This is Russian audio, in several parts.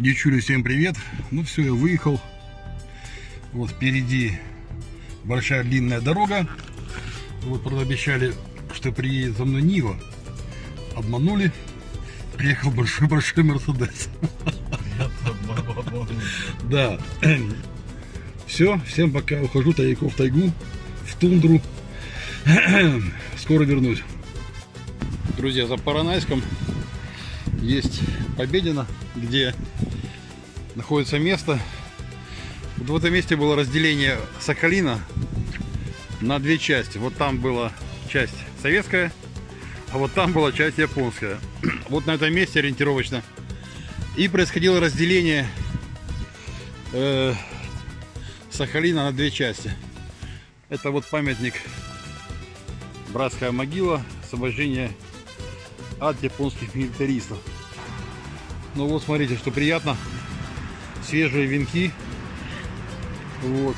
Девчули, всем привет. Ну все, я выехал. Вот впереди большая длинная дорога. Вот правда обещали, что приедет за мной Нива. Обманули. Приехал большой-большой Мерседес. Да. Все, всем пока. Ухожу тайку в тайгу, в тундру. Скоро вернусь. Друзья, за Паранайском есть Победина, где находится место. Вот в этом месте было разделение Сахалина на две части. Вот там была часть советская, а вот там была часть японская. Вот на этом месте ориентировочно. И происходило разделение э, Сахалина на две части. Это вот памятник Братская могила, освобождение от японских милитаристов. Ну вот смотрите, что приятно. Свежие венки. Вот.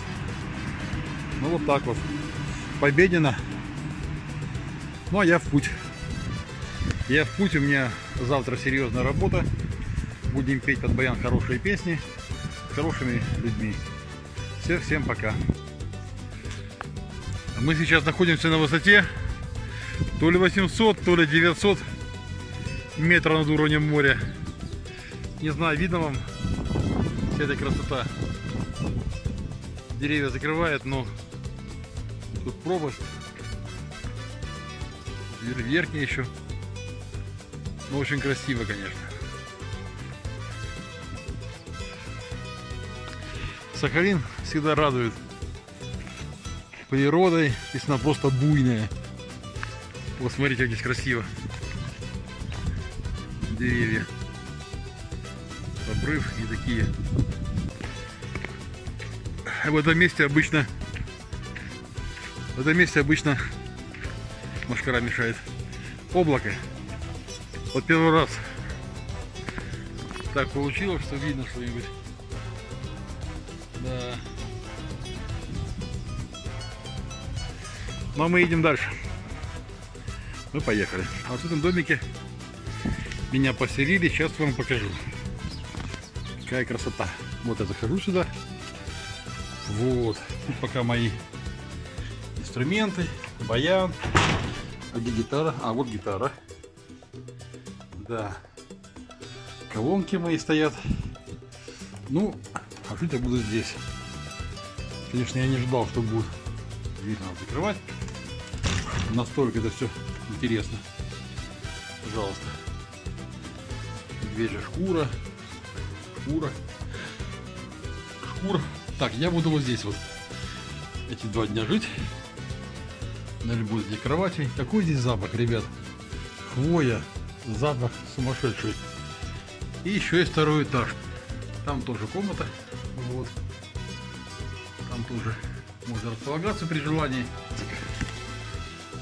Ну вот так вот. Победина. Ну а я в путь. Я в путь, у меня завтра серьезная работа. Будем петь под баян хорошие песни с хорошими людьми. Все, всем пока. Мы сейчас находимся на высоте то ли 800, то ли 900 метров над уровнем моря. Не знаю, видно вам вся эта красота. Деревья закрывает, но тут пропасть. Верхняя еще. Ну, очень красиво, конечно. Сахалин всегда радует природой, если она просто буйная. Вот смотрите, как здесь красиво. Деревья. Обрыв и такие. В этом месте обычно в этом месте обычно машкара мешает. Облако. Вот первый раз так получилось, что видно что-нибудь. Да. Но мы едем дальше. Мы поехали. А вот в этом домике меня поселили. Сейчас вам покажу. Какая красота. Вот я захожу сюда. Вот. Тут пока мои инструменты. Баян. А где гитара? А вот гитара. Да. Колонки мои стоят. Ну, а жить я буду здесь. Конечно, я не ждал, что будет. Дверь надо закрывать. Настолько это все интересно. Пожалуйста. Медвежья шкура. Шкура. Шкура. Так, я буду вот здесь вот эти два дня жить. На любой из кровати. Какой здесь запах, ребят? Хвоя. Запах сумасшедший. И еще есть второй этаж. Там тоже комната. Вот. Там тоже можно располагаться при желании.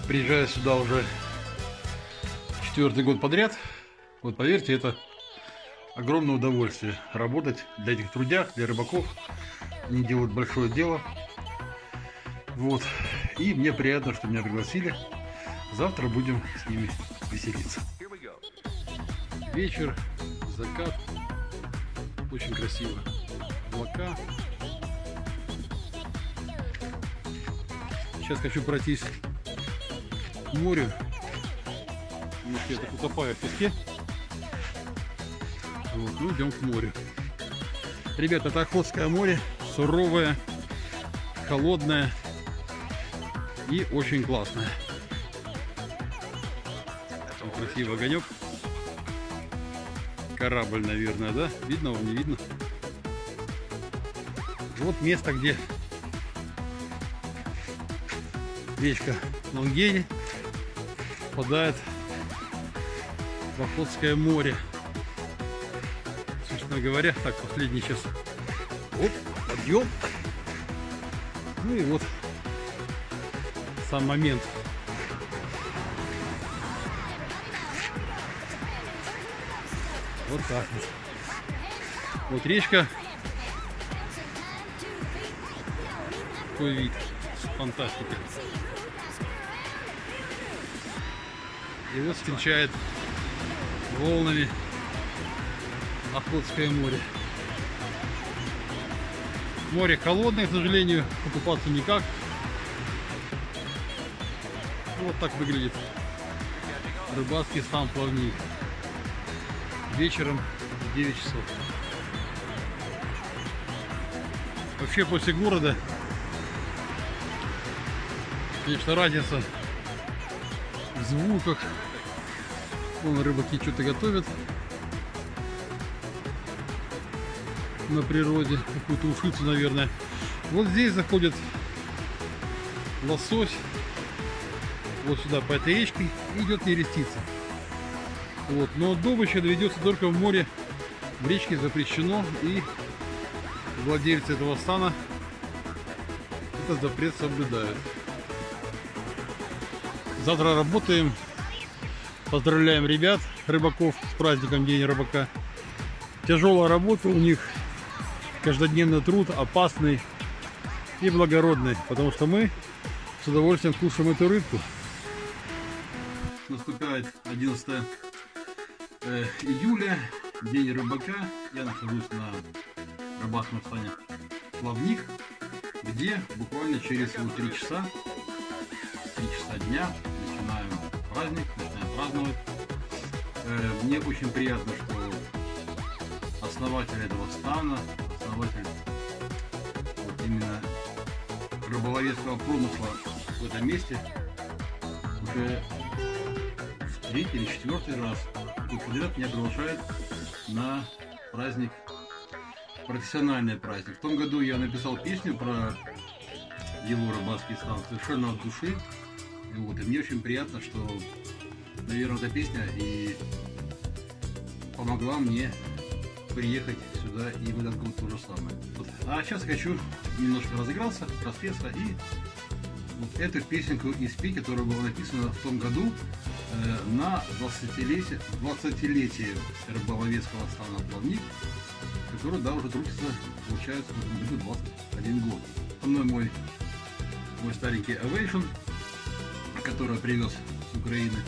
Приезжаю сюда уже четвертый год подряд. Вот поверьте, это огромное удовольствие работать для этих трудях, для рыбаков. Они делают большое дело. Вот. И мне приятно, что меня пригласили. Завтра будем с ними веселиться. Вечер, закат. Очень красиво. Облака. Сейчас хочу пройтись к морю. Немножко я так утопаю в песке. Вот, ну идем к морю. Ребята, это Охотское море. Суровое, холодное и очень классное. Там красивый огонек. Корабль, наверное, да? Видно вам, не видно? Вот место, где речка Лонгени впадает в Охотское море. Собственно говоря, так, последний час. Оп, подъем. Ну и вот сам момент. Вот так вот. Вот речка. Какой вид. Фантастика. И вот встречает волнами Охотское море. Море холодное, к сожалению, покупаться никак. Вот так выглядит рыбацкий сам плавник. Вечером в 9 часов. Вообще после города, конечно, разница в звуках. Вон рыбаки что-то готовят на природе, какую-то ушицу, наверное. Вот здесь заходит лосось, вот сюда по этой речке идет нерестица. Вот. Но добыча доведется только в море, в речке запрещено и владельцы этого стана этот запрет соблюдают. Завтра работаем. Поздравляем ребят, рыбаков, с праздником День рыбака. Тяжелая работа у них, каждодневный труд, опасный и благородный, потому что мы с удовольствием кушаем эту рыбку. Наступает 11 э, июля, День рыбака. Я нахожусь на рыбацком стане Плавник, где буквально через вот, 3 часа, 3 часа дня начинаем праздник, начинаем праздновать. Э, мне очень приятно, что основатель этого стана, основатель вот именно рыболовецкого промысла в этом месте уже в третий или четвертый раз год подряд меня приглашает на праздник профессиональный праздник. В том году я написал песню про его рыбацкий стан совершенно от души. Вот, и мне очень приятно, что, наверное, эта песня и помогла мне приехать сюда и в этот год то же самое. А сейчас хочу немножко разыграться, распеться и вот эту песенку испеть, которая была написана в том году э, на 20-летие 20 рыболовецкого стана «Плавник», который, да, уже трудится, получается, году 21 год. Со мной мой, мой старенький Ovation, который привез с Украины,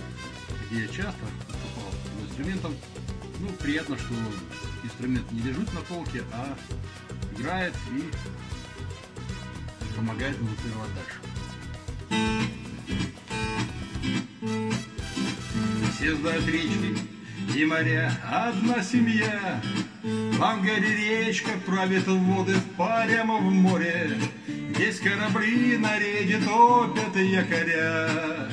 где я часто выступал инструментом. Ну, приятно, что инструмент не лежит на полке, а играет и помогает музицировать дальше. Все знают речки и моря, одна семья. В Ангаре речка правит воды в парям в море. Здесь корабли на рейде топят якоря.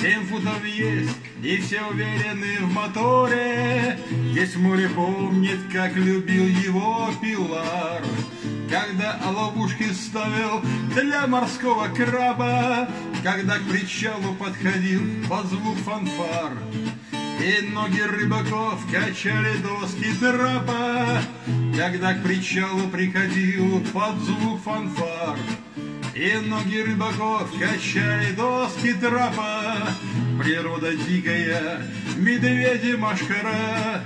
Семь футов есть, и все уверены в моторе. Здесь море помнит, как любил его Пилар. Когда ловушки ставил для морского краба, Когда к причалу подходил под звук фанфар. И ноги рыбаков качали доски трапа, Когда к причалу приходил под звук фанфар. И ноги рыбаков качали доски трапа, Природа дикая, медведи машкара,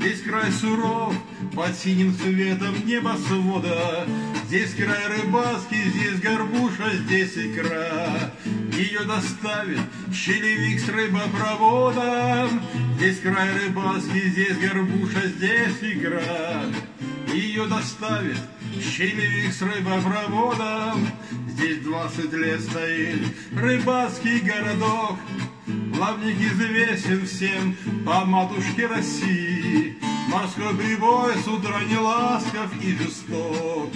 Весь край суров, под синим цветом небосвода. Здесь край рыбацкий, здесь горбуша, здесь икра. Ее доставит щелевик с рыбопроводом. Здесь край рыбацкий, здесь горбуша, здесь икра. Ее доставит щелевик с рыбопроводом. Здесь двадцать лет стоит рыбацкий городок. Плавник известен всем по матушке России. Морской прибой с утра не ласков и жесток.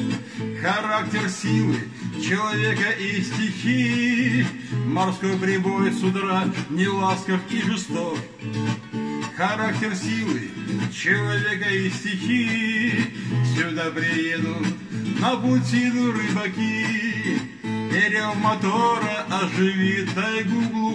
Характер силы человека и стихии. Морской прибой с утра не ласков и жесток. Характер силы человека и стихии. Сюда приедут на путину рыбаки. Перел мотора оживит тайгу глухую.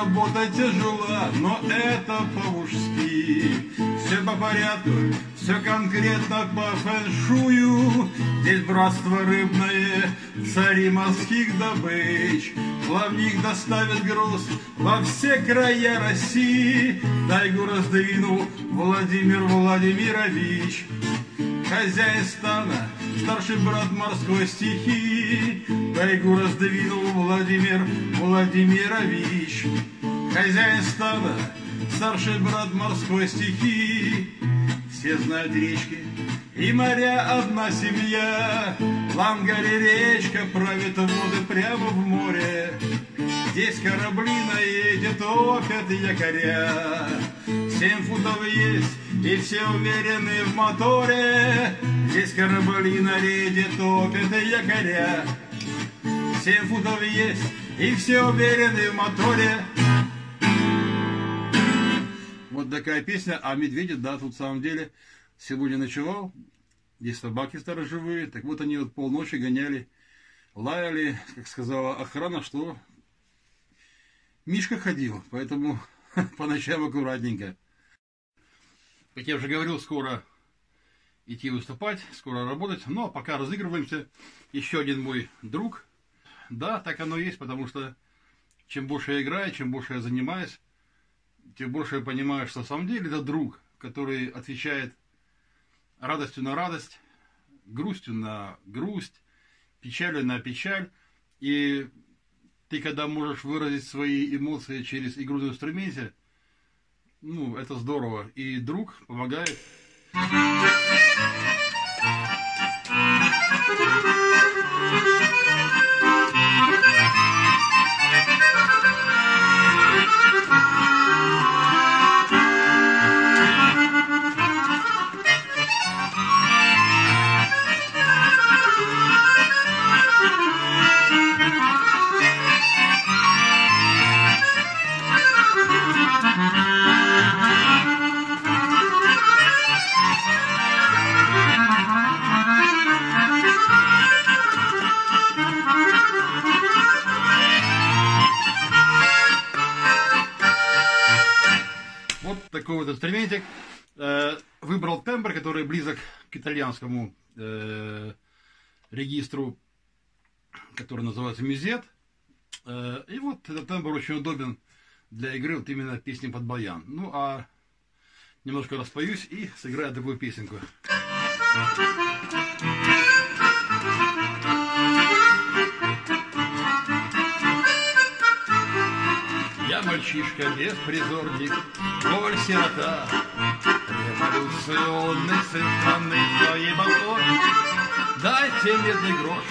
Работа тяжела, но это по-мужски. Все по порядку, все конкретно по фэншую. Здесь братство рыбное, цари морских добыч. Плавник доставит груз во все края России. Тайгу раздвинул Владимир Владимирович. Хозяин стана, старший брат морской стихии, Тайгу раздвинул Владимир Владимирович. Хозяин стана, старший брат морской стихии. Все знают речки и моря одна семья. В Ангаре речка правит воды прямо в море. Здесь корабли наедет, топят якоря. Семь футов есть, и все уверены в моторе. Здесь корабли наедет, топят якоря. Семь футов есть, и все уверены в моторе. Вот такая песня. А медведи, да, тут в самом деле сегодня ночевал. Здесь собаки сторожевые. Так вот они вот полночи гоняли, лаяли, как сказала охрана, что Мишка ходил, поэтому по ночам аккуратненько. Как я уже говорил, скоро идти выступать, скоро работать. Но пока разыгрываемся. Еще один мой друг. Да, так оно и есть, потому что чем больше я играю, чем больше я занимаюсь, тем больше я понимаю, что на самом деле это друг, который отвечает радостью на радость, грустью на грусть, печалью на печаль. И ты когда можешь выразить свои эмоции через игру на инструменте, ну, это здорово. И друг помогает. Такой вот инструментик. Э, выбрал тембр, который близок к итальянскому э, регистру, который называется мюзет. Э, и вот этот тембр очень удобен для игры вот именно песни под баян. Ну а немножко распоюсь и сыграю такую песенку. Мальчишка беспризорник, голь сирота, Революционный сын страны своей балкон. Дайте медный грош,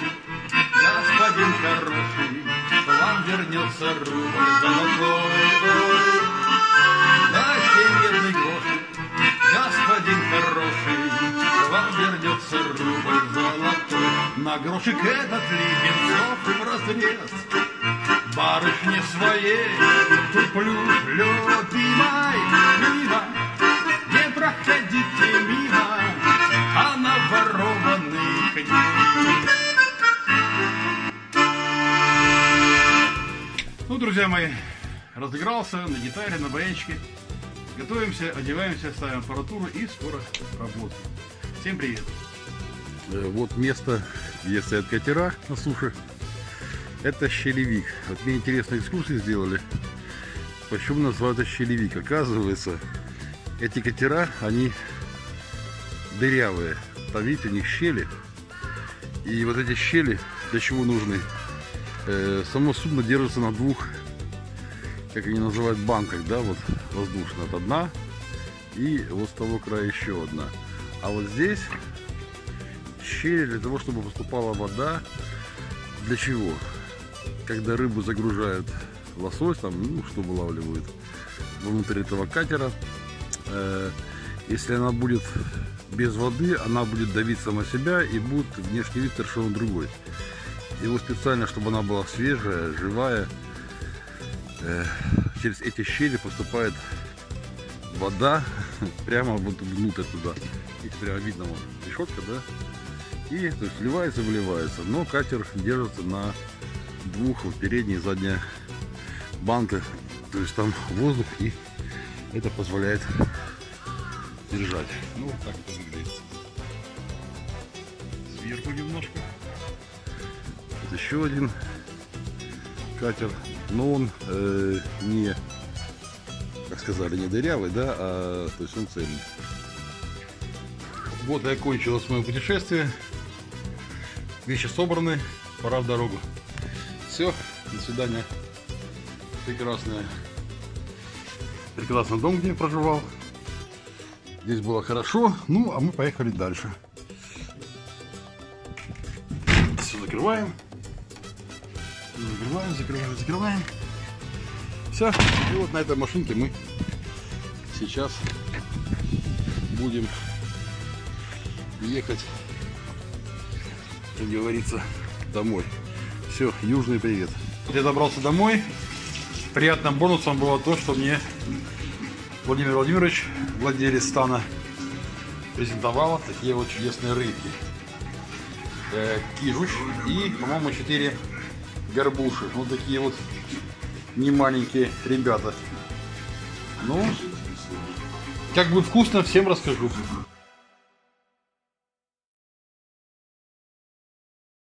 господин хороший, Вам вернется рубль золотой. Дайте медный грош, господин хороший, Вам вернется рубль золотой. На грошик этот Леденцов в разрез барышне своей туплю, любимой, мимо, не проходите мимо, а на ворованный книг. Ну, друзья мои, разыгрался на гитаре, на баянчике. Готовимся, одеваемся, ставим аппаратуру и скоро работаем. Всем привет! Э, вот место, где стоят катера на суше. Это щелевик. Вот мне интересную экскурсию сделали. Почему называют это щелевик? Оказывается, эти катера, они дырявые. Там, видите, у них щели. И вот эти щели для чего нужны? Э, само судно держится на двух, как они называют, банках, да, вот воздушно. Вот одна и вот с того края еще одна. А вот здесь щели для того, чтобы поступала вода. Для чего? Когда рыбу загружают лосось, там, ну, что вылавливают внутрь этого катера, э, если она будет без воды, она будет давить сама себя и будет внешний вид совершенно другой. Его специально, чтобы она была свежая, живая, э, через эти щели поступает вода прямо вот внутрь туда. Здесь прямо видно вот решетка, да? И то есть вливается, выливается. Но катер держится на двух, вот передняя и задняя банка. То есть там воздух и это позволяет держать. Ну, вот так это выглядит. Сверху немножко. Вот еще один катер. Но он э, не, как сказали, не дырявый, да, а то есть он цельный. Вот и окончилось мое путешествие. Вещи собраны, пора в дорогу. Все, до свидания. Прекрасная прекрасный дом, где я проживал. Здесь было хорошо. Ну, а мы поехали дальше. Все закрываем. Закрываем, закрываем, закрываем. Все. И вот на этой машинке мы сейчас будем ехать, как говорится, домой. Все, южный привет. Я добрался домой. Приятным бонусом было то, что мне Владимир Владимирович, владелец стана, презентовал такие вот чудесные рыбки. Э, кижуч и, по-моему, 4 горбуши. Вот такие вот не маленькие ребята. Ну, как бы вкусно, всем расскажу.